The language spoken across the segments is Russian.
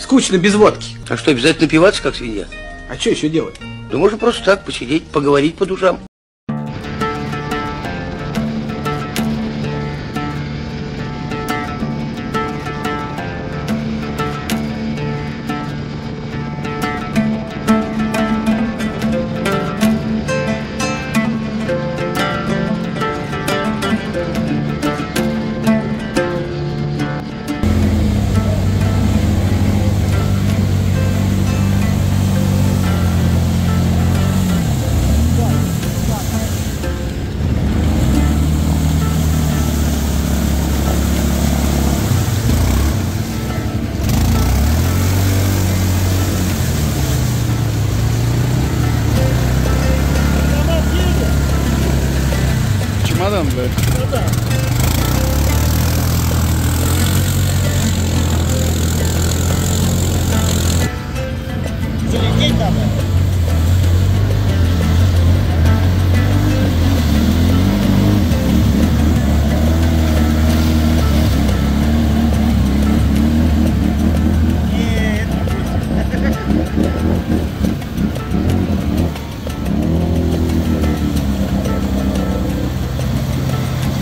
Скучно без водки. А что, обязательно пиваться, как свинья? А что еще делать? Да можно просто так посидеть, поговорить по душам. Tamam böyle. Tamam.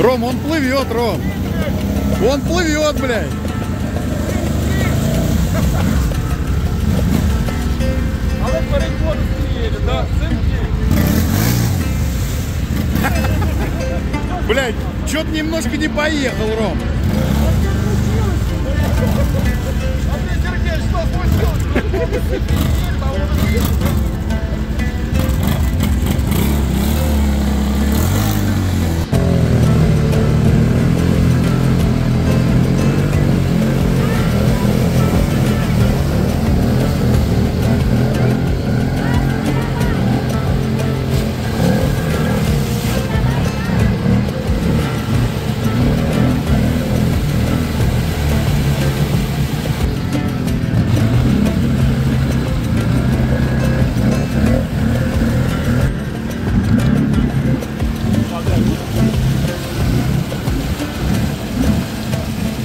Ром, он плывет, Ром. Он плывет, блядь. Але переходу приїде, да? Блядь, что-то немножко не поехал, Ром.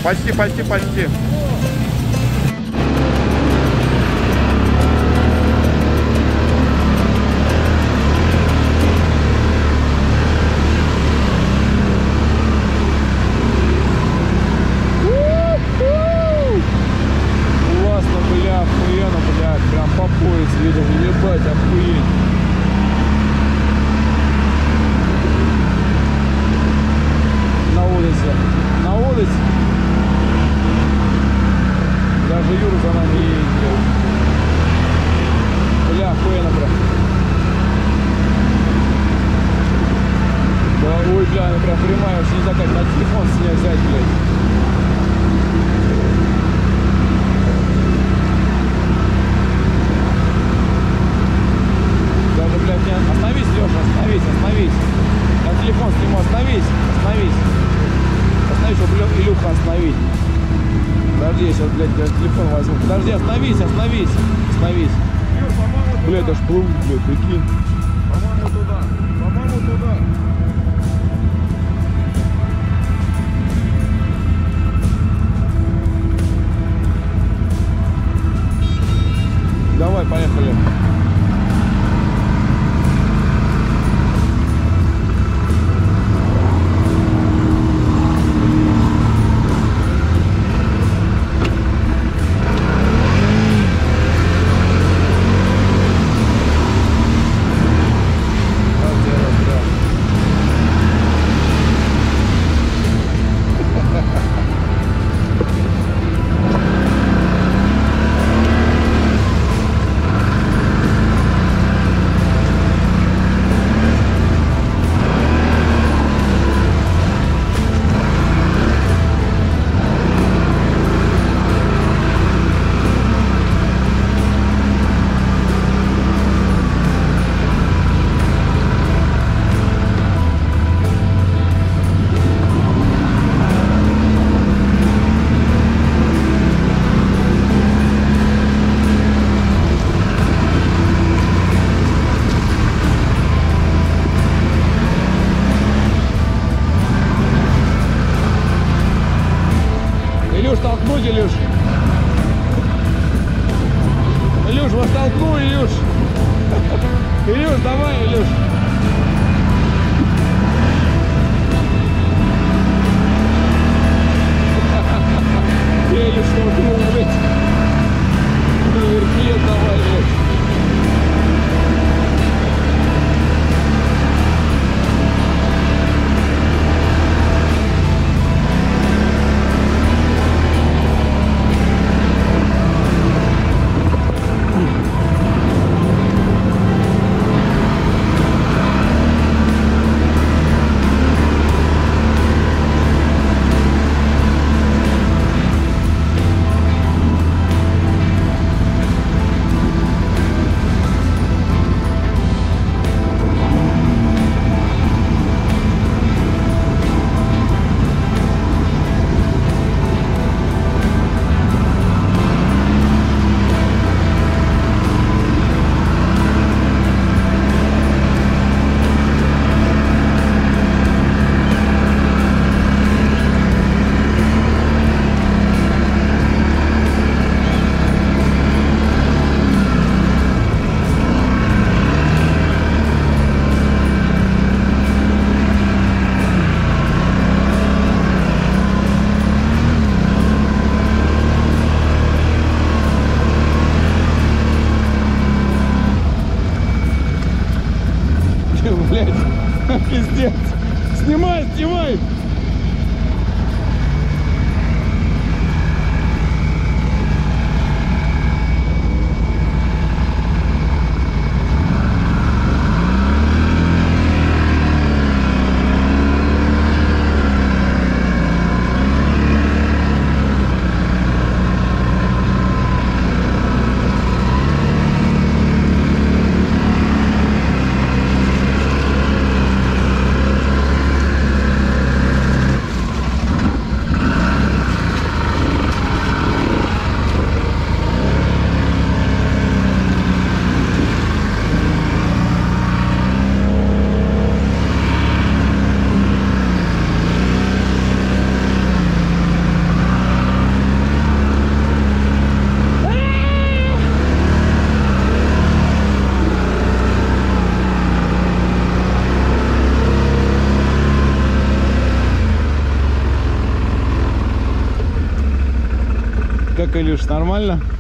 Почти, почти, почти. Нельзя как на телефон снять, взять, блядь. Не... Остановись, Леша, остановись, остановись. На телефон сниму, остановись, остановись. Остановись, чтобы Илюха остановить. Подожди, я сейчас, блядь, телефон возьму. Подожди, остановись, остановись, остановись. Блядь, аж плыву, блядь, прикинь. Блядь, пиздец. Снимай, снимай. Илюш, нормально?